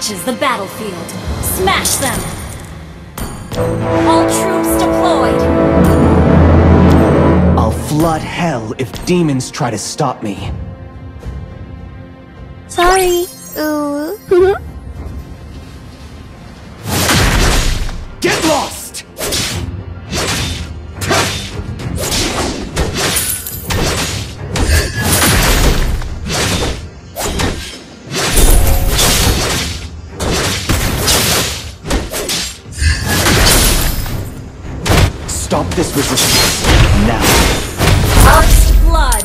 enemy reaches the battlefield, smash them! All troops deployed! I'll flood hell if demons try to stop me. Sorry. Ooh. Stop this resistance, now. First blood!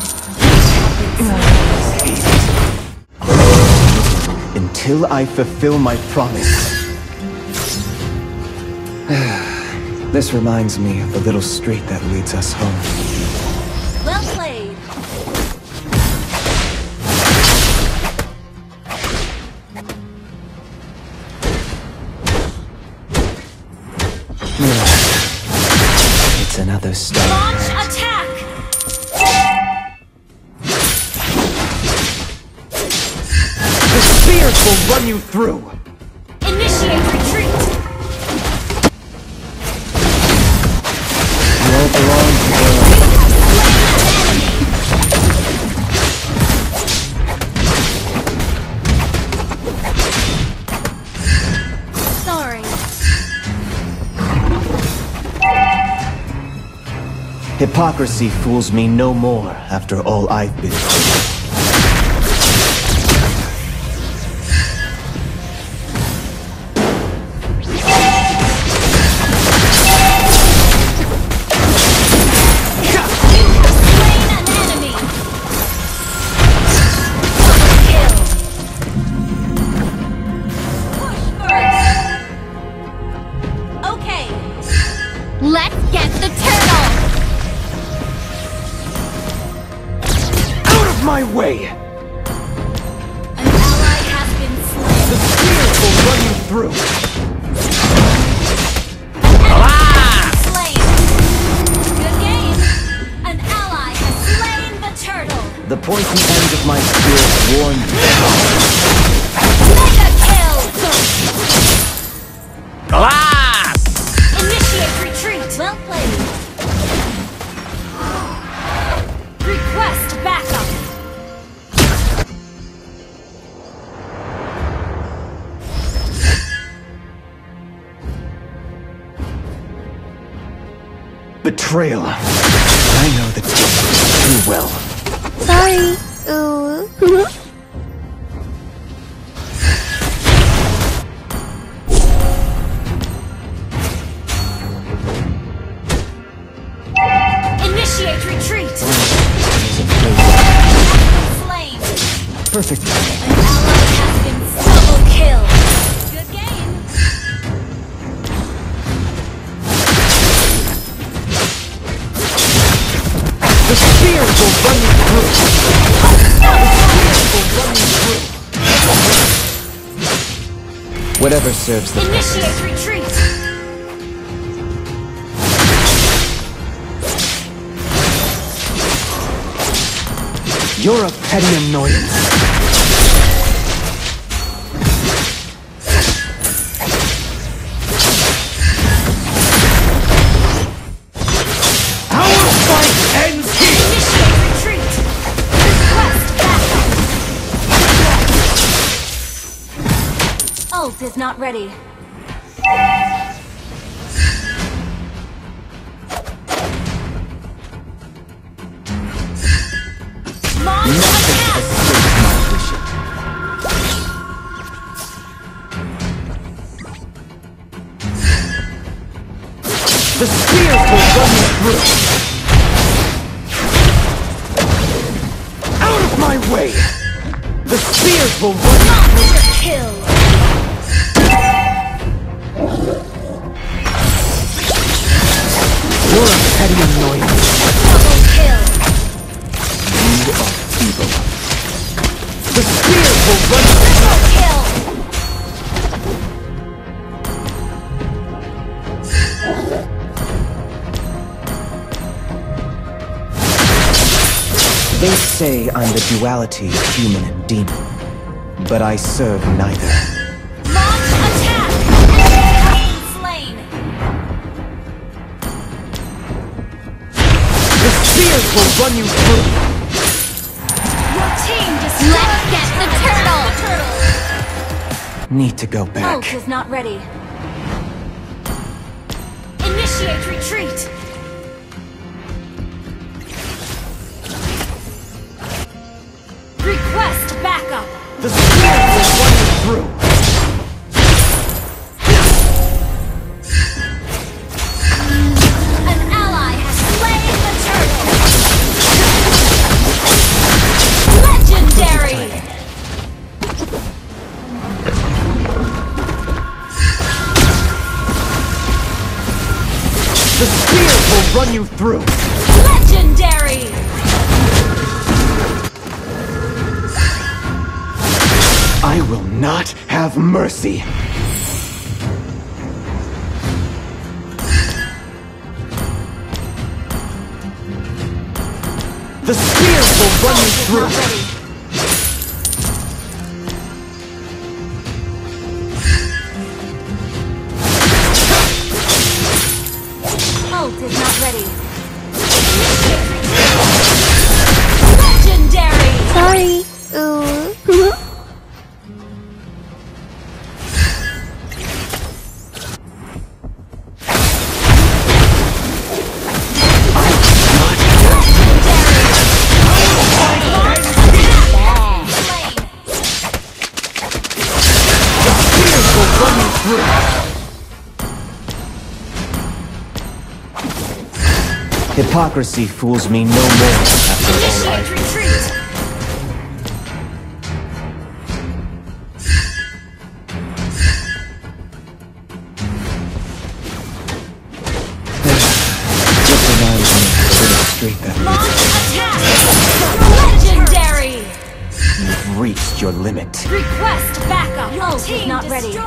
Until I fulfill my promise. this reminds me of the little street that leads us home. Another step. Launch attack! The spears will run you through! Hypocrisy fools me no more after all I've been through. My way! an ally has been slain. The spears will run you through! Slain! Good game! An ally has slain the turtle! The pointy end of my spear warned Betrayal. I know the too well. Sorry. Ooh. Initiate retreat! Perfect. Whatever serves the purpose. Initiate retreat! You're a petty annoyance. Not ready. The spears will run you through! Out of my way! The spears will run say I'm the duality of human and demon, but I serve neither. Attack! The will run you through! Your team! Let's get the turtle! Need to go back. Ult is not ready. Initiate retreat! Backup! The spear will run you through! An ally has slain the turtle! Legendary! The spear will run you through! Have mercy! The spear will run you through! Hypocrisy fools me no more after all I've retreat! Just reminds me of the street that Launch attack! Legendary! you've reached your limit. Request backup! Your Ult is not ready.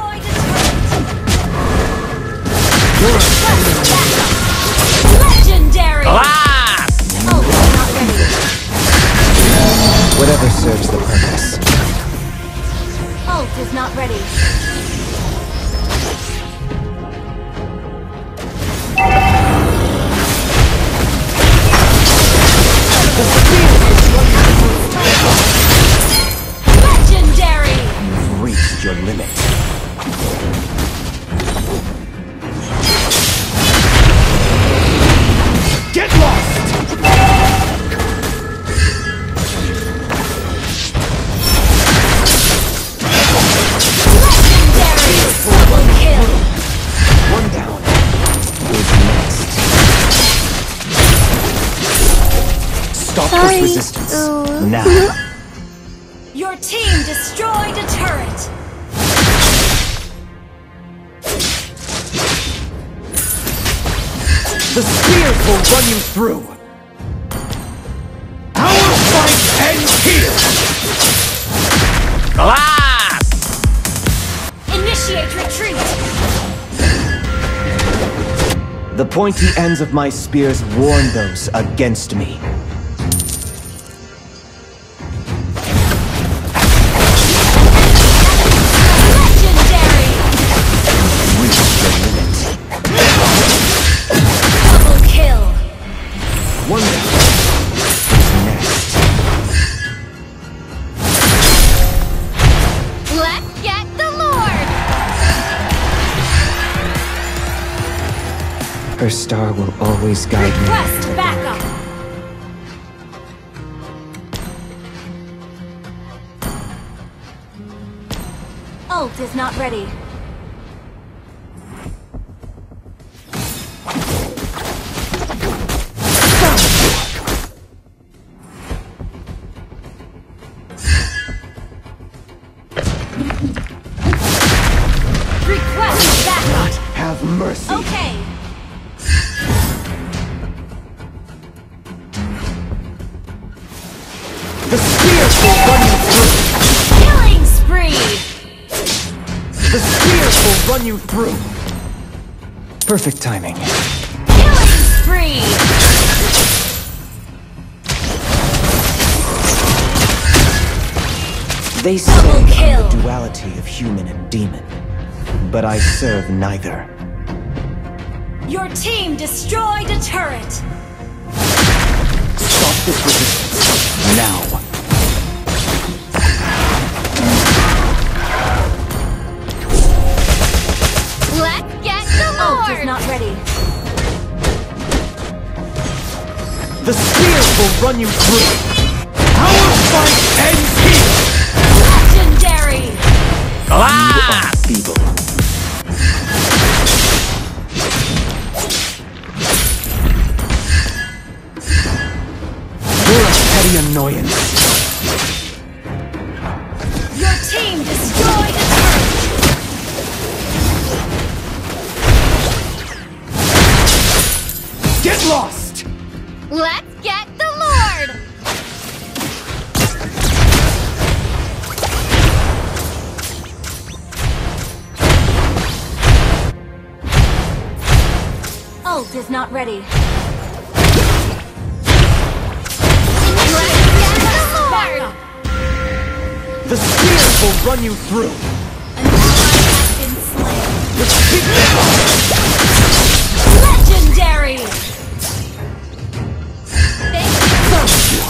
Is not ready. Stop Sorry. this resistance. Ooh. Now. Your team destroyed a turret! The spears will run you through. Our fight ends here. Initiate retreat! The pointy ends of my spears warn those against me. Her star will always guide me. Request backup! Ult is not ready. Request backup! Have mercy. Okay. Run you through. Perfect timing. Killing spree! They say Double I'm kill. the duality of human and demon, but I serve neither. Your team destroyed a turret! Stop this resistance. Now. Is not ready. The spears will run you through. Our fight ends here! Legendary! You are feeble. You're a petty annoyance. Ult is not ready. The spears will run you through. An ally has been slain. Legendary! Thank you!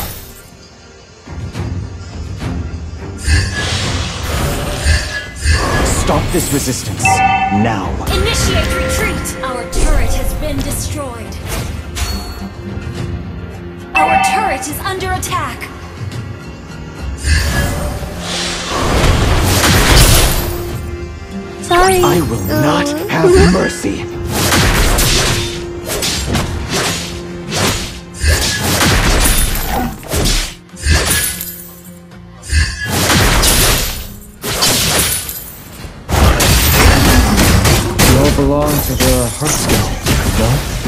Stop this resistance. Now. Initiate retreat! Our turret has been destroyed. Our turret is under attack. Sorry. I will not uh. have mercy. Belong to the Hearthstone, no?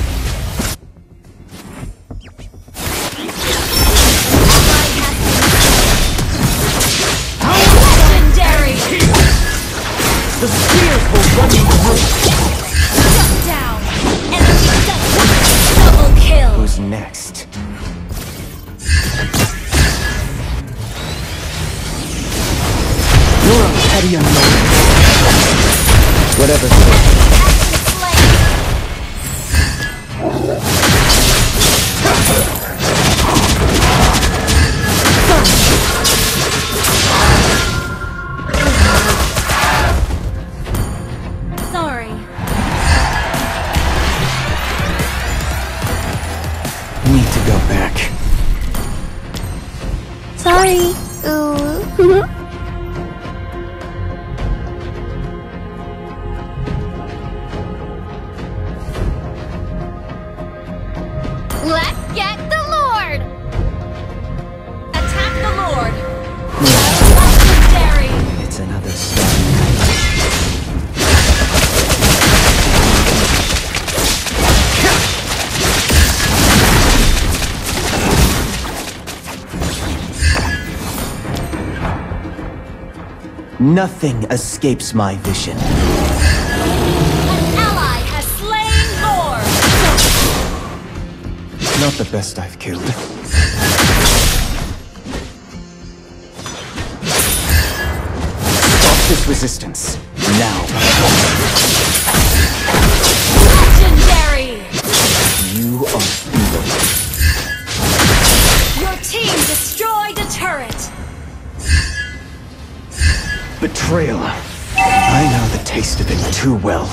Nothing escapes my vision. An ally has slain Lord! Not the best I've killed. Stop this resistance. Now. I know the taste of it too well.